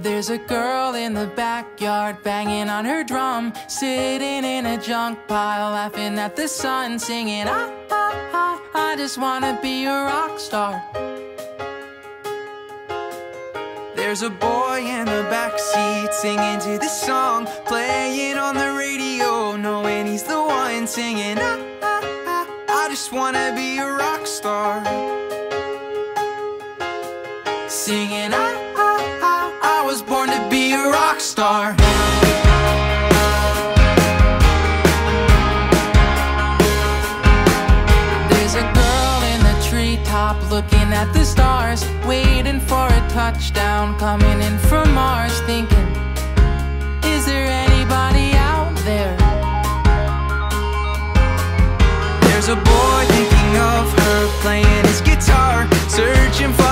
There's a girl in the backyard banging on her drum, sitting in a junk pile, laughing at the sun, singing, ah, ah, ah, I just wanna be a rock star. There's a boy in the backseat singing to this song, playing on the radio, knowing he's the one singing, ah, ah, ah, I just wanna be a rock star. Singing, ah, ah, I was born to be a rock star. There's a girl in the treetop looking at the stars, waiting for a touchdown coming in from Mars, thinking, Is there anybody out there? There's a boy thinking of her playing his guitar, searching for